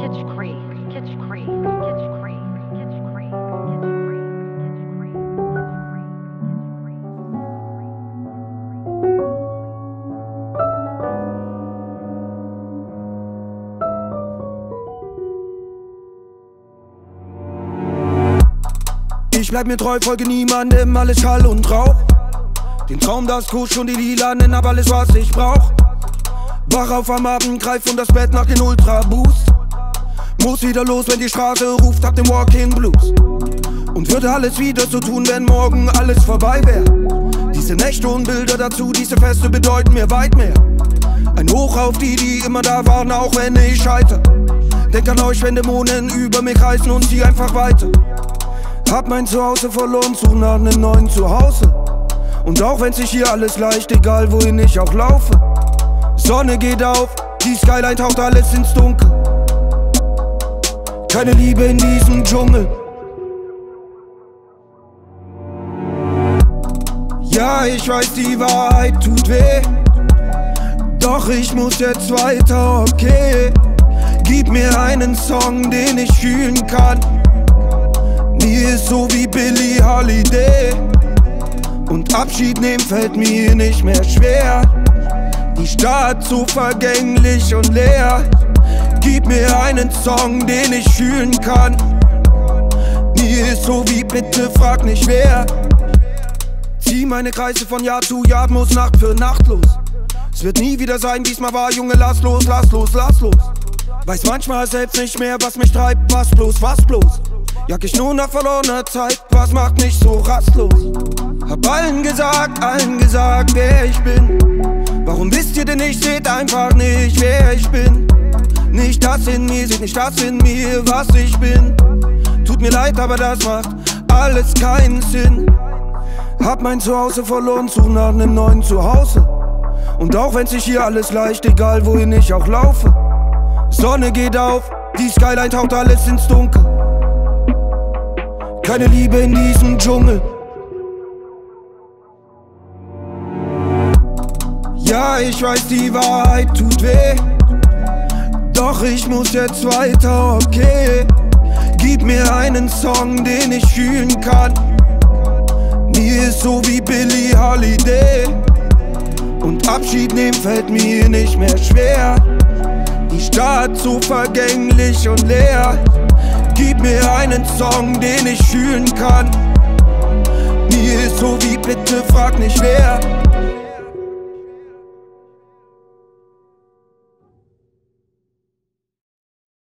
Catch creep, catch creep, catch creep, catch creep, catch creep, catch creep, Ich bleib mir treu, folge niemandem, alles Schall und Rauch. Den Traum, das Kusch und die Lilanen, hab alles, was ich brauch. Wach auf am Abend, greif um das Bett nach den Ultra Boost. Muss wieder los, wenn die Straße ruft, hab den Walking Blues. Und würde alles wieder so tun, wenn morgen alles vorbei wär. Diese Nächte und Bilder dazu, diese Feste bedeuten mir weit mehr. Ein Hoch auf die, die immer da waren, auch wenn ich scheiter. Denk an euch, wenn Dämonen über mich reißen und zieh einfach weiter. Hab mein Zuhause verloren, such nach nem neuen Zuhause. Und auch wenn sich hier alles leicht, egal wohin ich auch laufe. Sonne geht auf, die Skyline taucht alles ins Dunkel. Keine Liebe in diesem Dschungel. Ja, ich weiß, die Wahrheit tut weh. Doch ich muss jetzt weiter, okay. Gib mir einen Song, den ich fühlen kann. Mir ist so wie Billie Holiday. Und Abschied nehmen fällt mir nicht mehr schwer. Die Stadt so vergänglich und leer. Gib mir einen Song, den ich fühlen kann. Mir ist so wie bitte frag nicht wer. Zieh meine Kreise von Jahr zu Jahr, muss Nacht für Nacht los. Es wird nie wieder sein, diesmal war Junge, lass los, lass los, lass los. Weiß manchmal selbst nicht mehr, was mich treibt, was bloß, was bloß. Jag ich nur nach verlorener Zeit, was macht mich so rastlos? Hab allen gesagt, allen gesagt, wer ich bin. Warum wisst ihr denn nicht, seht einfach nicht, wer ich bin? Nicht das in mir, seht nicht das in mir, was ich bin. Tut mir leid, aber das macht alles keinen Sinn. Hab mein Zuhause verloren, such nach nem neuen Zuhause. Und auch wenn sich hier alles leicht, egal wohin ich auch laufe. Sonne geht auf, die Skyline taucht alles ins Dunkel. Keine Liebe in diesem Dschungel. Ja, ich weiß, die Wahrheit tut weh. Doch ich muss jetzt weiter, okay. Gib mir einen Song, den ich fühlen kann. Mir ist so wie Billie Holiday. Und Abschied nehmen fällt mir nicht mehr schwer. Die Stadt so vergänglich und leer. Gib mir einen Song, den ich fühlen kann. Mir ist so wie bitte frag nicht wer.